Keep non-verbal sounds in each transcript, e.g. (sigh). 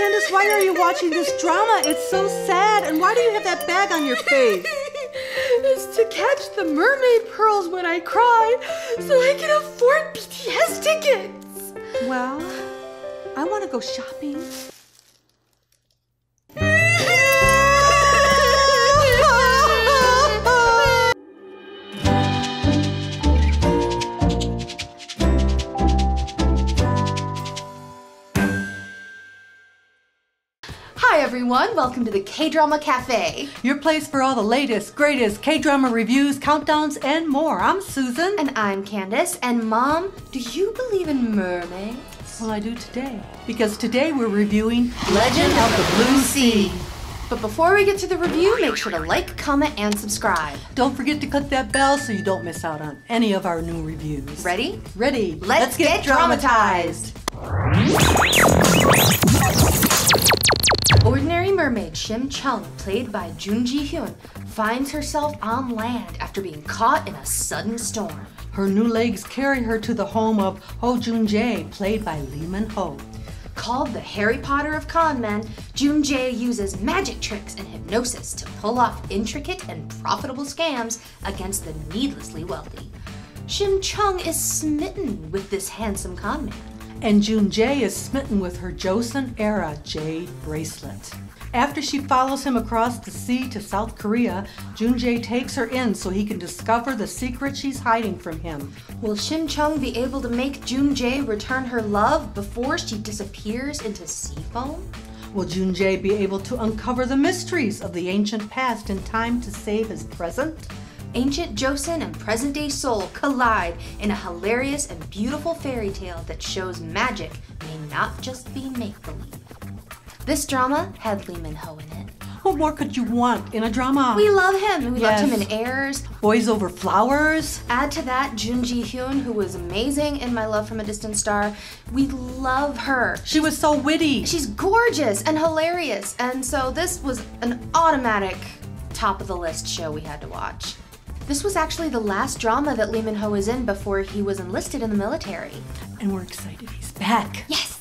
Candace, why are you watching this drama? It's so sad. And why do you have that bag on your face? (laughs) it's to catch the mermaid pearls when I cry so I can afford BTS tickets. Well, I want to go shopping. Everyone, welcome to the K-Drama Cafe. Your place for all the latest, greatest K-drama reviews, countdowns, and more. I'm Susan. And I'm Candace. And Mom, do you believe in mermaids? Well, I do today. Because today we're reviewing Legend of the Blue Sea. But before we get to the review, make sure to like, comment, and subscribe. Don't forget to click that bell so you don't miss out on any of our new reviews. Ready? Ready. Let's, get, dramatized. Ordinary mermaid Shim Chung, played by Jun Ji Hyun, finds herself on land after being caught in a sudden storm. Her new legs carry her to the home of Heo Joon Jae, played by Lee Min Ho. Called the Harry Potter of con men, Joon Jae uses magic tricks and hypnosis to pull off intricate and profitable scams against the needlessly wealthy. Shim Chung is smitten with this handsome con man. And Joon Jae is smitten with her Joseon era jade bracelet. After she follows him across the sea to South Korea, Joon Jae takes her in so he can discover the secret she's hiding from him. Will Shim Chung be able to make Joon Jae return her love before she disappears into sea foam? Will Joon Jae be able to uncover the mysteries of the ancient past in time to save his present? Ancient Joseon and present day Seoul collide in a hilarious and beautiful fairy tale that shows magic may not just be make believe. This drama had Lee Min Ho in it. What more could you want in a drama? We love him. We Yes. loved him in Heirs. Boys over flowers? Add to that Jun Ji Hyun, who was amazing in My Love from a Distant Star. We love her. She was so witty. She's gorgeous and hilarious, and so this was an automatic top of the list show we had to watch. This was actually the last drama that Lee Min Ho was in before he was enlisted in the military. And we're excited he's back. Yes!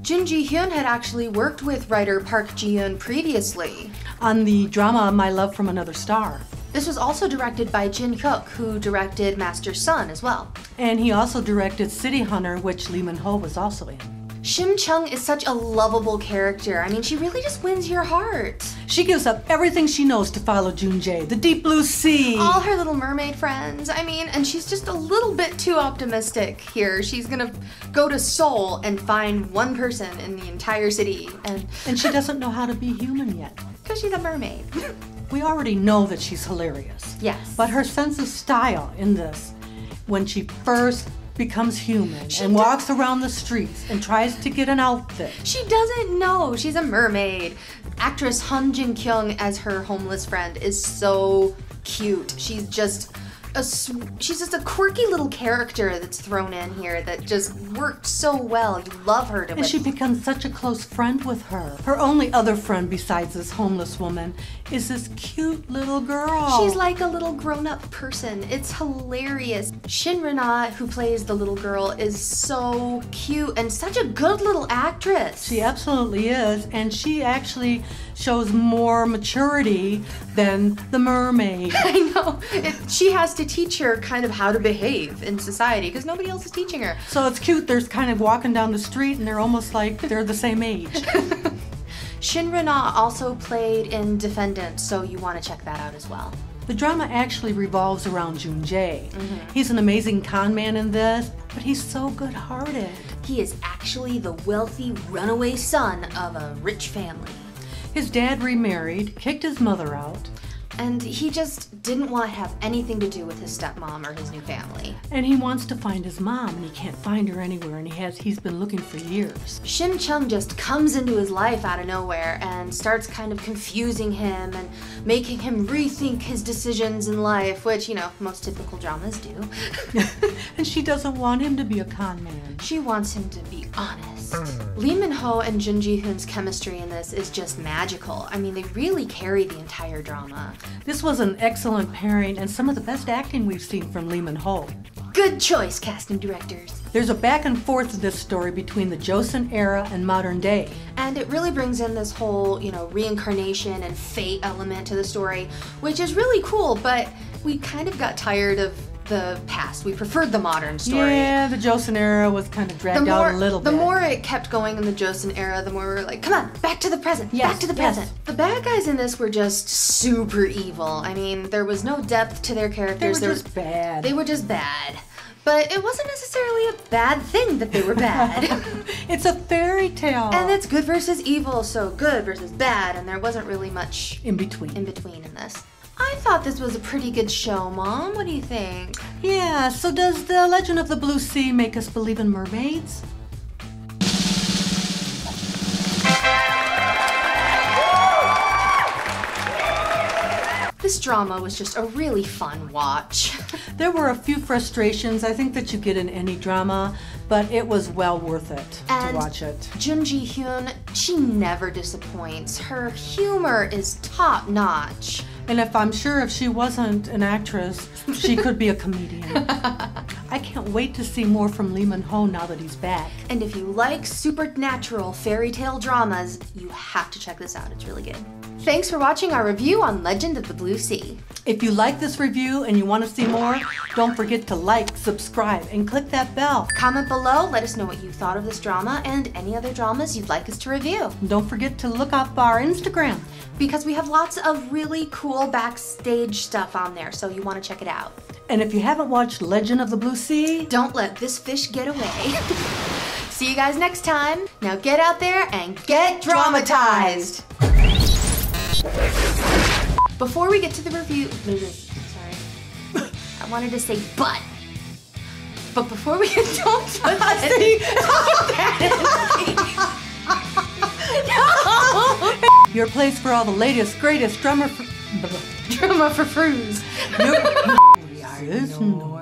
Jun Ji Hyun had actually worked with writer Park Ji Eun previously. On the drama My Love from Another Star. This was also directed by Jin Hyuk, who directed Master Sun as well. And he also directed City Hunter, which Lee Min Ho was also in. Shim Chung is such a lovable character. I mean, she really just wins your heart. She gives up everything she knows to follow Joon Jae, the deep blue sea. all her little mermaid friends. I mean, and she's just a little bit too optimistic here. She's gonna go to Seoul and find one person in the entire city, and and she doesn't know how to be human yet. because she's a mermaid. We already know that she's hilarious. Yes. But her sense of style in this, when she first becomes human She and walks around the streets and tries to get an outfit. She doesn't know she's a mermaid. Actress Hong Jin Kyung as her homeless friend is so cute. She's just a she's just a quirky little character that's thrown in here that just worked so well. You love her to And she becomes such a close friend with her. Her only other friend besides this homeless woman is this cute little girl. She's like a little grown-up person. It's hilarious. Shin who plays the little girl, is so cute and such a good little actress. She absolutely is, and she actually shows more maturity than the mermaid. (laughs) I know. It, she has to teach her kind of how to behave in society because nobody else is teaching her. So it's cute. They're kind of walking down the street, and they're almost like they're the same age. (laughs) Shin Rena also played in Defendant, so you want to check that out as well. The drama actually revolves around Joon Jae. Mm-hmm. He's an amazing con man in this, but he's so good-hearted. He is actually the wealthy runaway son of a rich family. His dad remarried, kicked his mother out, And he just didn't want to have anything to do with his stepmom or his new family. and he wants to find his mom, and he can't find her anywhere, and he has he's been looking for years. Shim Chung just comes into his life out of nowhere and starts kind of confusing him and making him rethink his decisions in life, which, you know, most typical dramas do. (laughs) (laughs) and she doesn't want him to be a con man. she wants him to be honest. Lee Min Ho and Jun Ji Hyun's chemistry in this is just magical. I mean, they really carry the entire drama. This was an excellent pairing and some of the best acting we've seen from Lee Min Ho. Good choice, casting directors. There's a back and forth of this story between the Joseon era and modern day. And it really brings in this whole, you know, reincarnation and fate element to the story, which is really cool, but we kind of got tired of the past. We preferred the modern story. Yeah, the Joseon era was kind of dragged more, out a little the bit. The more it kept going in the Joseon era, the more we were like, come on, back to the present, Yes, back to the yes. present. The bad guys in this were just super evil. I mean, there was no depth to their characters. they were There just bad. They were just bad. But it wasn't necessarily a bad thing that they were bad. (laughs) it's a fairy tale. and it's good versus evil, so good versus bad, and there wasn't really much in between. in between in this. I thought this was a pretty good show, Mom. What do you think? yeah, so does the Legend of the Blue Sea make us believe in mermaids? This drama was just a really fun watch. (laughs) There were a few frustrations I think that you get in any drama, but it was well worth it And- to watch it. Jun Ji Hyun, she never disappoints. Her humor is top notch. And if I'm sure if she wasn't an actress, she could be a comedian. (laughs) I can't wait to see more from Lee Min Ho now that he's back. And if you like supernatural fairy tale dramas, you have to check this out. It's really good. Thanks for watching our review on Legend of the Blue Sea. If you like this review and you want to see more, don't forget to like, subscribe, and click that bell. Comment below, let us know what you thought of this drama and any other dramas you'd like us to review. Don't forget to look up our Instagram. Because we have lots of really cool backstage stuff on there, so you want to check it out. And if you haven't watched Legend of the Blue Sea, Don't let this fish get away. (laughs) See you guys next time. Now get out there and get dramatized. Before we get to the review, mm, sorry, I wanted to say but. But before we (laughs) don't (laughs) your place for all the latest, greatest drummer. drama for froos. This (laughs)